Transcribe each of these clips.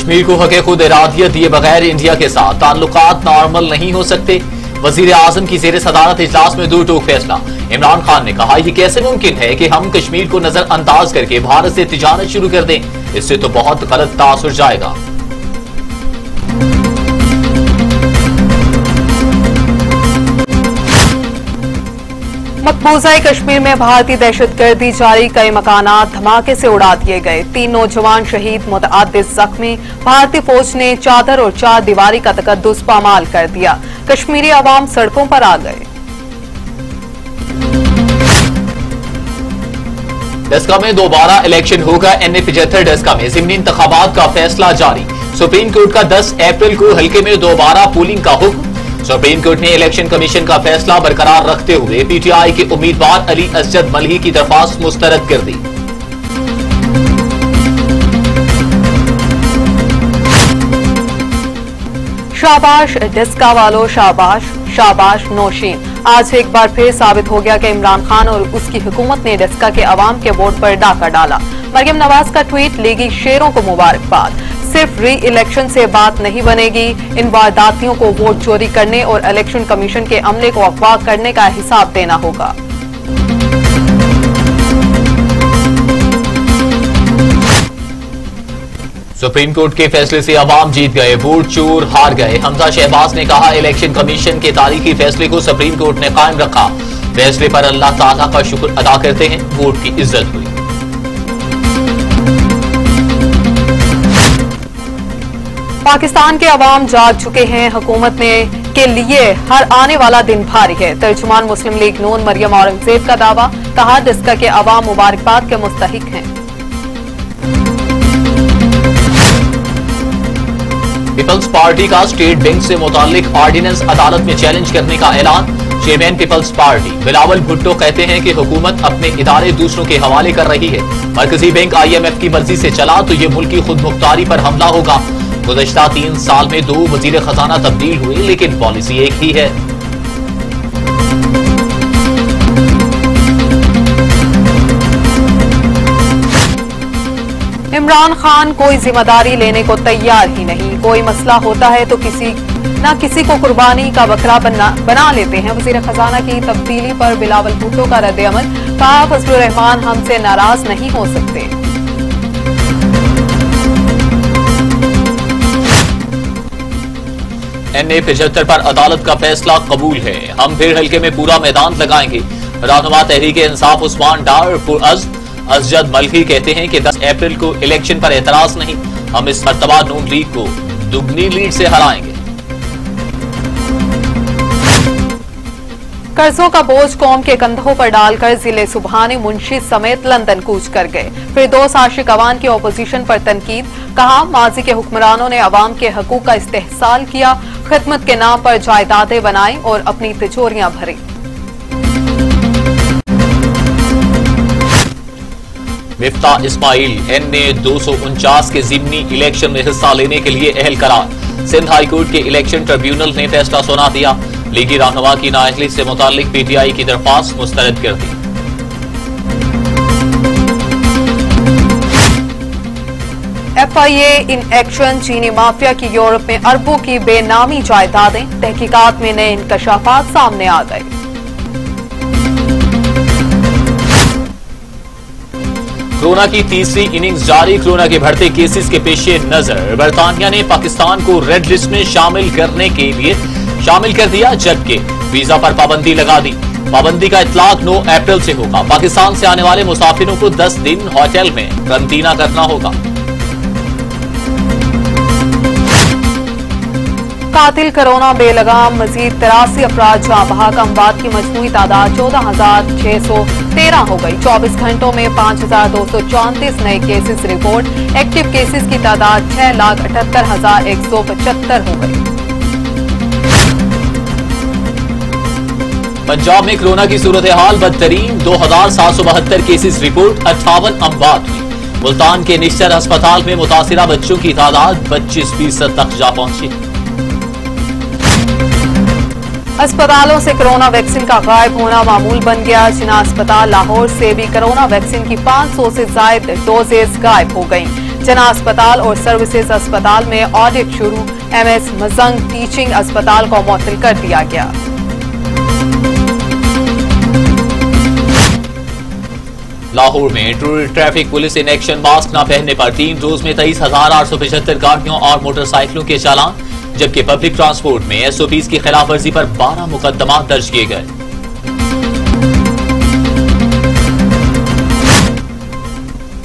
कश्मीर को हके खुद इरादियत दिए बगैर इंडिया के साथ ताल्लुक नॉर्मल नहीं हो सकते। वज़ीर आज़म की जेर सदारत इजलास में दो टोक फैसला। इमरान खान ने कहा यह कैसे मुमकिन है कि हम कश्मीर को नजरअंदाज करके भारत से तजारत शुरू कर दें? इससे तो बहुत गलत तासर जाएगा। मकबूजा कश्मीर में भारतीय दहशतगर्दी जारी, कई मकाना धमाके से उड़ा दिए गए। तीन नौजवान शहीद मुतद जख्मी। भारतीय फौज ने चादर और चार दीवारी का तकदस पामाल कर दिया। कश्मीरी आवाम सड़कों पर आ गए। डस्का में दोबारा इलेक्शन होगा। एन ए पिछहत्तर डस्का में जिमनी इंतबात का फैसला जारी। सुप्रीम कोर्ट का 10 अप्रैल को हल्के में दोबारा पोलिंग का हुक्म। सुप्रीम कोर्ट ने इलेक्शन कमीशन का फैसला बरकरार रखते हुए पीटीआई के उम्मीदवार अली असजद मलही की दरख्वास्त मुस्तरद कर दी। शाबाश, डिस्का वालों शाबाश शाबाश नौशीन। आज एक बार फिर साबित हो गया कि इमरान खान और उसकी हुकूमत ने डिस्का के अवाम के वोट पर डाका डाला। मरियम नवाज़ का ट्वीट, लेगी शेरों को मुबारकबाद। सिर्फ़ री इलेक्शन से बात नहीं बनेगी। इन वारदातियों को वोट चोरी करने और इलेक्शन कमीशन के अमले को अफवाह करने का हिसाब देना होगा। सुप्रीम कोर्ट के फैसले से अवाम जीत गए, वोट चोर हार गए। हमजा शहबाज ने कहा इलेक्शन कमीशन के तारीखी फैसले को सुप्रीम कोर्ट ने कायम रखा। फैसले पर अल्लाह ताला का शुक्र अदा करते हैं, वोट की इज़्ज़त हुई। पाकिस्तान के अवाम जाग चुके हैं। हुकूमत ने के लिए हर आने वाला दिन भारी है। तर्जुमान मुस्लिम लीग नून मरियम औरंगज़ेब का दावा कहा जिसका के अवाम मुबारकबाद के मुस्तक हैं। पीपल्स पार्टी का स्टेट बैंक से मुतालिक ऑर्डिनेंस अदालत में चैलेंज करने का ऐलान। चेयरमैन पीपल्स पार्टी, बिलावल भुट्टो कहते हैं कि हुकूमत अपने इदारे दूसरों के हवाले कर रही है। मरकजी बैंक आईएमएफ की मर्ज़ी से चला तो ये मुल्क खुद मुख्तारी पर हमला होगा। गुजशत तीन साल में दो वज़ीर खजाना तब्दील हुए लेकिन पॉलिसी एक ही है। इमरान खान कोई ज़िम्मेदारी लेने को तैयार ही नहीं। कोई मसला होता है तो किसी न किसी को कुर्बानी का बकरा बना, बना लेते हैं। वज़ीर खजाना की तब्दीली पर बिलावल भुट्टो का रद्द अमल। कहा फजल रहमान हमसे नाराज़ नहीं हो सकते। एनए पिछहत्तर पर अदालत का फैसला कबूल है। हम फिर हल्के में पूरा मैदान लगाएँगे। रानुमा तहरीक इंसाफ उस्मान डार अज अजद मलकी कहते हैं की दस अप्रैल को इलेक्शन पर एतराज़ नहीं, हम इस मरतबा नून लीग को दुगनी लीड से हराएँगे। कर्जों का बोझ कौम के कंधों पर डालकर ज़िले सुबहानी मुंशी समेत लंदन कूच कर गए। फिर दो आशिक अवान की ओपोजिशन पर तनकीद, कहा, माजी के हुक्मरानों ने अवाम के हकूक का इस्तेसाल किया, खिदमत के नाम पर जायदादें बनाई और अपनी तिजोरियाँ भरी। मिफ्ता इस्माइल एन ने दो सौ उनचास के जिमनी इलेक्शन में हिस्सा लेने के लिए अहल करार। सिंध हाईकोर्ट के इलेक्शन ट्रिब्यूनल ने फैसला सुना दिया। लीगी रहनुमा की नाअहली से मुतालिक पीटीआई की दरख्वास्त मुस्तरद कर दी। एफआईए इन एक्शन चीनी माफिया की यूरोप में अरबों की बेनामी जायदादें तहकीकात में नए इंकशाफात सामने आ गए। कोरोना की तीसरी इनिंग्स जारी कोरोना के बढ़ते केसेस के पेशे नज़र। बरतानिया ने पाकिस्तान को रेड लिस्ट में शामिल करने के लिए शामिल कर दिया जबकि वीज़ा पर पाबंदी लगा दी। पाबंदी का इतलाक 9 अप्रैल से होगा। पाकिस्तान से आने वाले मुसाफिरों को 10 दिन होटल में करंतना करना होगा। कातिल कोरोना बेलगाम, मजीद तिरासी अपराध जहाँ बहाक अमवात की मजमू तादाद चौदह हज़ार छह सौ तेरह हो गई। चौबीस घंटों में पाँच हज़ार दो सौ चौंतीस नए केसेस रिपोर्ट। एक्टिव केसेस की तादाद छह लाख अठहत्तर हज़ार एक सौ पचहत्तर हो गई। पंजाब में कोरोना की सूरत हाल बदतरीन, दो हज़ार सात सौ बहत्तर केसेस रिपोर्ट अट्ठावन अमवात। मुल्तान के निश्चर अस्पताल में मुतासरा बच्चों की तादाद पच्चीस फ़ीसद तक जा पहुँची। अस्पतालों से कोरोना वैक्सीन का गायब होना मामूल बन गया। जिना अस्पताल लाहौर से भी कोरोना वैक्सीन की 500 से जायद डोजेज गायब हो गईं। जना अस्पताल और सर्विसेज़ अस्पताल में ऑडिट शुरू। एमएस मजंग टीचिंग अस्पताल को मुअत्तल कर दिया गया। लाहौर में traffic police in action mask न पहनने पर तीन रोज में तेईस हज़ार आठ सौ पचहत्तर गाड़ियों और मोटरसाइकिलों के चालान, जबकि पब्लिक ट्रांसपोर्ट में एसओपीज की खिलाफ वर्जी पर बारह मुकदमा दर्ज किए गए।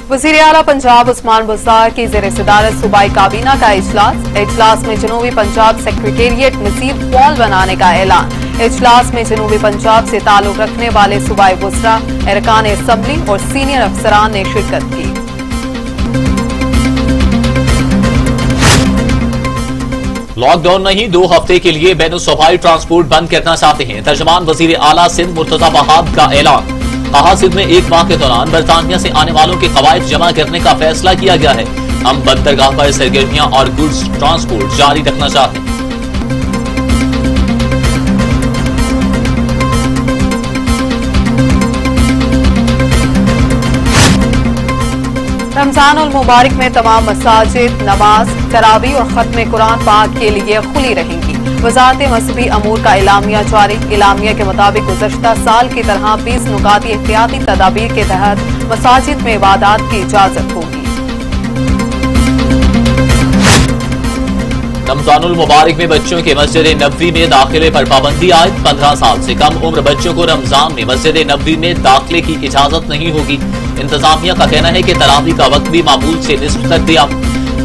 वज़ीर अला पंजाब उस्मान बुजार की जेर सदारत सूबाई काबीना का इजलास। इजलास में जनूबी पंजाब सेक्रेटेरिएट नसीब पॉल बनाने का ऐलान। इजलास में जनूबी पंजाब से ताल्लुक रखने वाले सूबाई बुसरा अरकान असम्बली और सीनियर अफसरान ने शिरकत की। लॉकडाउन नहीं, दो हफ़्ते के लिए बैनुसफाई ट्रांसपोर्ट बंद करना चाहते हैं। तर्जमान वज़ीर आला सिंध मुर्तजा बहाद का ऐलान। कहा सिंध में एक माह के दौरान बरतानिया से आने वालों के कवायद जमा करने का फैसला किया गया है। हम बंदरगाह पर सरगर्मियाँ और गुड्स ट्रांसपोर्ट जारी रखना चाहते हैं। रमज़ान और मुबारक में तमाम मसाजिद, नमाज़, तरावी और खत्म कुरान पाक के लिए खुली रहेंगी। वजारत मजहबी अमूर का इलामिया जारी। इलामिया के मुताबिक गुजशत साल की तरह बीस नुकाती एहतियाती तदाबीर के तहत मसाजिद में इबादत की इजाज़त होगी। रमजानुल मुबारक में बच्चों के मस्जिद नबवी में दाखिले पर पाबंदी आए पंद्रह साल से कम उम्र बच्चों को रमज़ान में मस्जिद नबवी में दाखिले की इजाज़त नहीं होगी। इंतजामिया का कहना है कि तरावी का वक्त भी मामूल से निस्फ कर दिया।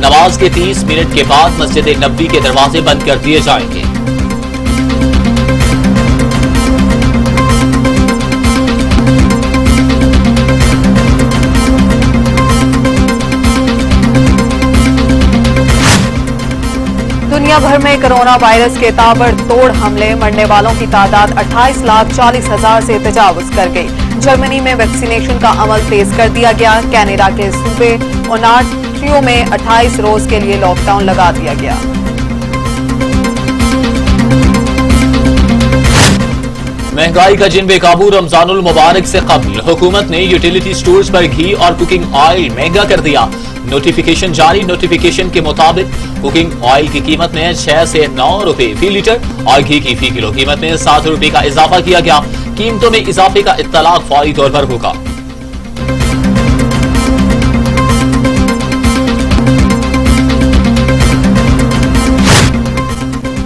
नमाज़ के 30 मिनट के बाद मस्जिद नबी के दरवाजे बंद कर दिए जाएँगे। दुनिया भर में कोरोना वायरस के ताबड़ तोड़ हमले, मरने वालों की तादाद 28 लाख चालीस हज़ार से तजावज कर गई। जर्मनी में वैक्सीनेशन का अमल तेज कर दिया गया। कैनेडा के सूबे ओनार्टियो में 28 रोज के लिए लॉकडाउन लगा दिया गया। महँगाई का जिन बेकाबू रमजानुल मुबारक से कबल, हुकूमत ने यूटिलिटी स्टोर्स पर घी और कुकिंग ऑयल महँगा कर दिया। नोटिफिकेशन जारी नोटिफिकेशन के मुताबिक कुकिंग ऑयल की कीमत में छह से नौ रुपए फ़ी लीटर, और घी की फ़ी किलो कीमत में सात रुपए का इजाफा किया गया। कीमतों में इजाफे का इतलाक फौरी तौर पर होगा।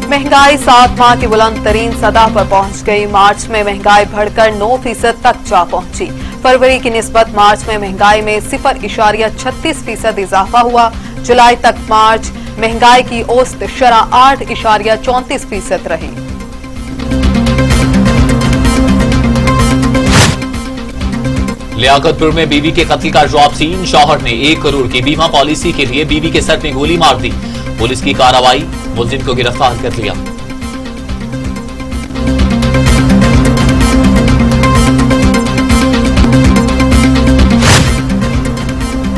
महँगाई सात माह की बुलंद तरीन सतह पर पहुँच गई। मार्च में महँगाई बढ़कर नौ फ़ीसद तक जा पहुँची। फरवरी की निस्बत मार्च में महँगाई में सिफर इशारिया छत्तीस फ़ीसद इजाफा हुआ। जुलाई तक मार्च महँगाई की औसत शरा आठ इशारिया चौंतीस फ़ीसद रही। लियाकतपुर में बीवी के कत्ल का जवाब सीन शौहर ने एक करोड़ की बीमा पॉलिसी के लिए बीवी के सर में गोली मार दी। पुलिस की कार्रवाई, मुलजिम को गिरफ़्तार कर लिया।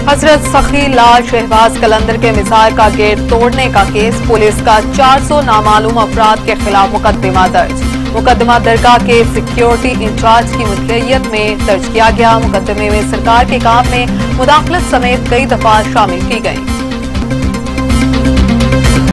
हज़रत सखी लाल शहबाज कलंदर के मिसाइल का गेट तोड़ने का केस, पुलिस का 400 नामालूम अफराद के खिलाफ मुकदमा दर्ज। मुकदमा दरगाह के सिक्योरिटी इंचार्ज की मुतलियत में दर्ज किया गया। मुकदमे में सरकार के काम में मुदाखलत समेत कई दफ़ा शामिल की गई।